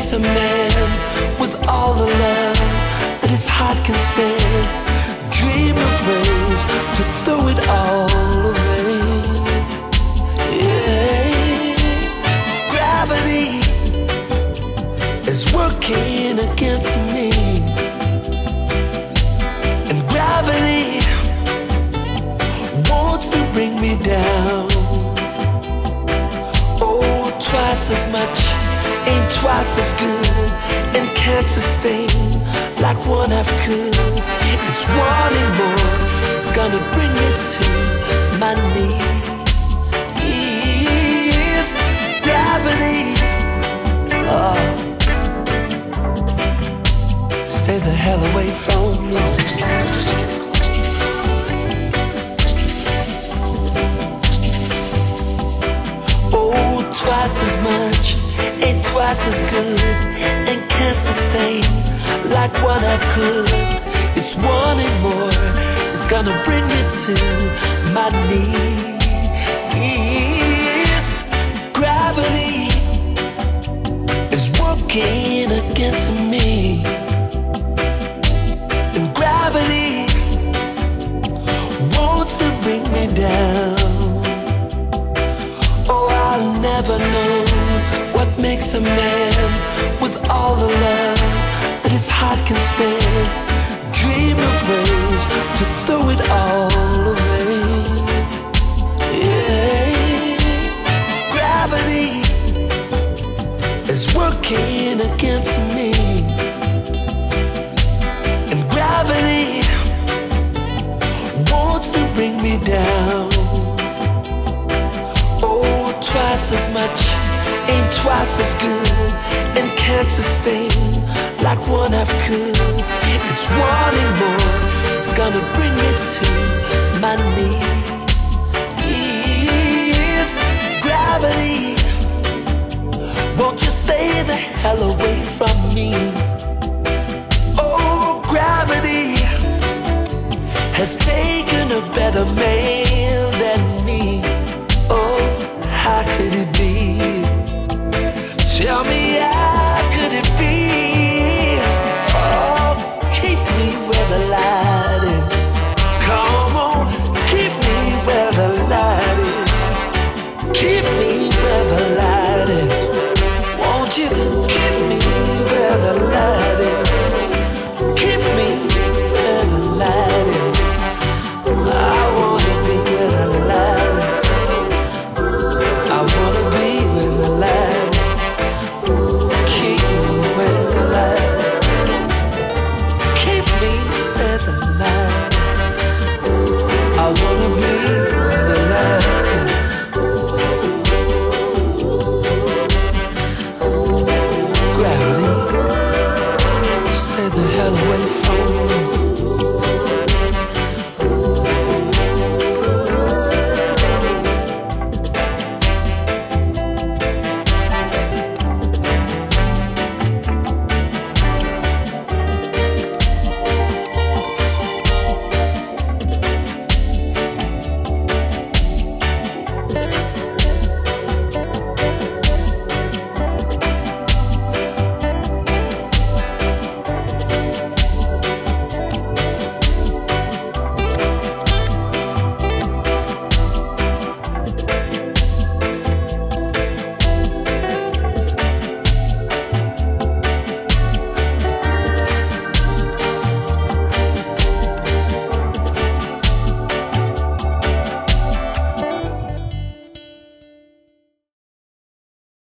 makes a man with all the love that his heart can stand. Dream of ways to throw it all twice as much ain't twice as good and can't sustain like one half could. It's wanting more, it's gonna bring me to my knees. Gravity, oh, stay the hell away from me. Twice as much ain't twice as good and can't sustain like one half could. It's wanting more, it's gonna bring me to my knees. Gravity is working against me, as much ain't twice as good and can't sustain like one half could. It's wanting more, it's gonna bring me to my knees. Gravity, won't you stay the hell away from me? Oh, gravity has taken a better man. me out. Say the hell away